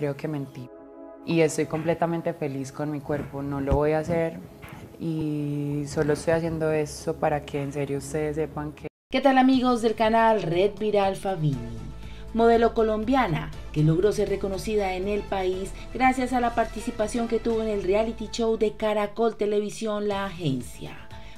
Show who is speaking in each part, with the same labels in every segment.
Speaker 1: creo que mentí. Y estoy completamente feliz con mi cuerpo, no lo voy a hacer y solo estoy haciendo eso para que en serio ustedes sepan que...
Speaker 2: ¿Qué tal amigos del canal Red Viral Fabini? Modelo colombiana que logró ser reconocida en el país gracias a la participación que tuvo en el reality show de Caracol Televisión La Agencia.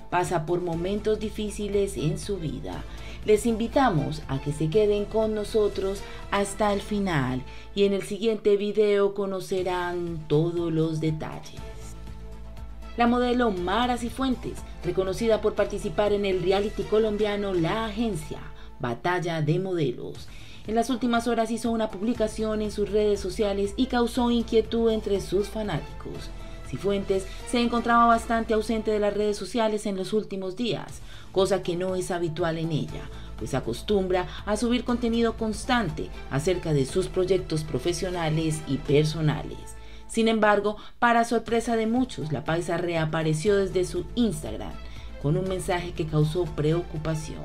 Speaker 2: Pasa por momentos difíciles en su vida. Les invitamos a que se queden con nosotros hasta el final y en el siguiente video conocerán todos los detalles. La modelo Mara Cifuentes, reconocida por participar en el reality colombiano La Agencia, Batalla de Modelos. En las últimas horas hizo una publicación en sus redes sociales y causó inquietud entre sus fanáticos. Cifuentes se encontraba bastante ausente de las redes sociales en los últimos días, cosa que no es habitual en ella, pues acostumbra a subir contenido constante acerca de sus proyectos profesionales y personales. Sin embargo, para sorpresa de muchos, la paisa reapareció desde su Instagram con un mensaje que causó preocupación.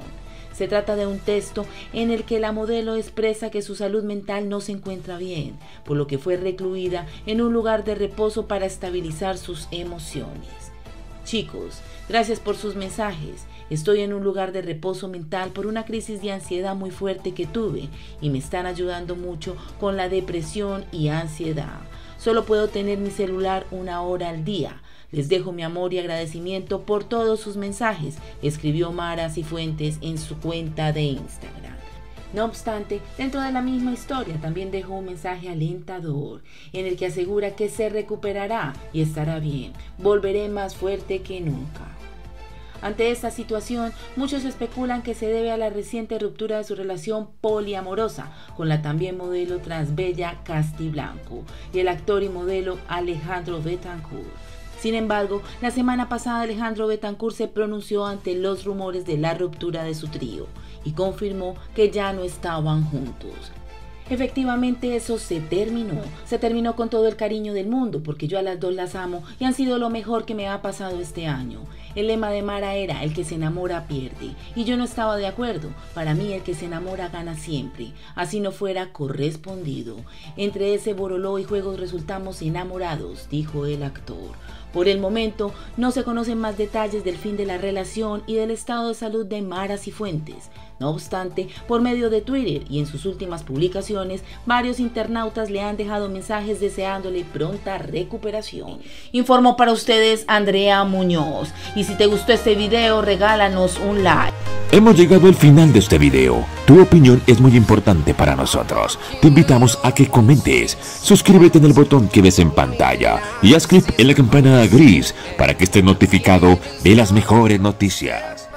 Speaker 2: Se trata de un texto en el que la modelo expresa que su salud mental no se encuentra bien, por lo que fue recluida en un lugar de reposo para estabilizar sus emociones. Chicos, gracias por sus mensajes. Estoy en un lugar de reposo mental por una crisis de ansiedad muy fuerte que tuve y me están ayudando mucho con la depresión y ansiedad. Solo puedo tener mi celular una hora al día. Les dejo mi amor y agradecimiento por todos sus mensajes, escribió Mara Cifuentes en su cuenta de Instagram. No obstante, dentro de la misma historia también dejó un mensaje alentador en el que asegura que se recuperará y estará bien. Volveré más fuerte que nunca. Ante esta situación, muchos especulan que se debe a la reciente ruptura de su relación poliamorosa con la también modelo transbella Castiblanco y el actor y modelo Alejandro Betancourt. Sin embargo, la semana pasada Alejandro Betancourt se pronunció ante los rumores de la ruptura de su trío y confirmó que ya no estaban juntos. Efectivamente eso se terminó. Se terminó con todo el cariño del mundo porque yo a las dos las amo y han sido lo mejor que me ha pasado este año. El lema de Mara era el que se enamora pierde y yo no estaba de acuerdo. Para mí el que se enamora gana siempre, así no fuera correspondido. Entre ese boroló y juegos resultamos enamorados, dijo el actor. Por el momento, no se conocen más detalles del fin de la relación y del estado de salud de Maras y Fuentes. No obstante, por medio de Twitter y en sus últimas publicaciones, varios internautas le han dejado mensajes deseándole pronta recuperación. Informó para ustedes Andrea Muñoz. Y si te gustó este video, regálanos un like.
Speaker 3: Hemos llegado al final de este video. Tu opinión es muy importante para nosotros. Te invitamos a que comentes, suscríbete en el botón que ves en pantalla y haz clic en la campana gris para que estés notificado de las mejores noticias.